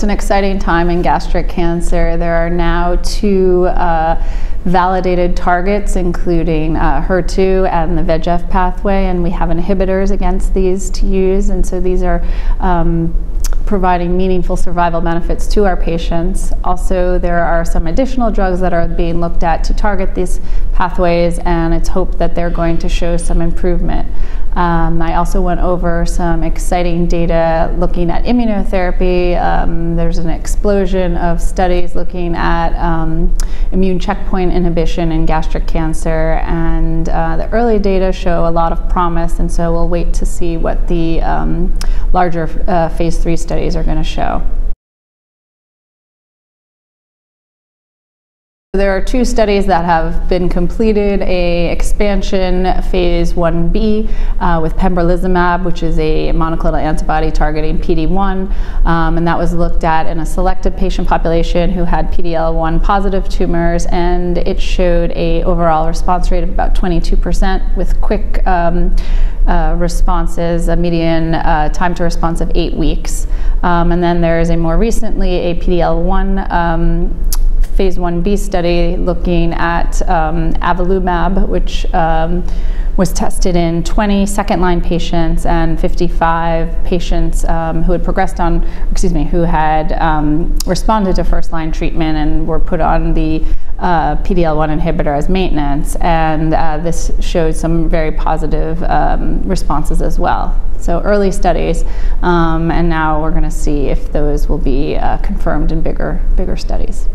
It's an exciting time in gastric cancer. There are now two uh, validated targets, including uh, HER2 and the VEGF pathway, and we have inhibitors against these to use. And so these are um, providing meaningful survival benefits to our patients. Also, there are some additional drugs that are being looked at to target these pathways, and it's hoped that they're going to show some improvement. Um, I also went over some exciting data looking at immunotherapy. Um, there's an explosion of studies looking at um, immune checkpoint inhibition in gastric cancer, and uh, the early data show a lot of promise, and so we'll wait to see what the um, larger uh, phase three studies are going to show. There are two studies that have been completed, a expansion phase 1b uh, with pembrolizumab, which is a monoclonal antibody targeting PD-1, um, and that was looked at in a selected patient population who had PD-L1 positive tumors, and it showed a overall response rate of about 22% with quick um, uh, responses, a median uh, time to response of eight weeks. Um, and then there is a more recently a PD-L1 um, phase 1b study looking at um, avelumab, which um, was tested in 20 second line patients and 55 patients um, who had progressed on, excuse me, who had um, responded to first line treatment and were put on the uh, PD-L1 inhibitor as maintenance. And uh, this showed some very positive um, responses as well. So early studies, um, and now we're going to see if those will be uh, confirmed in bigger, bigger studies.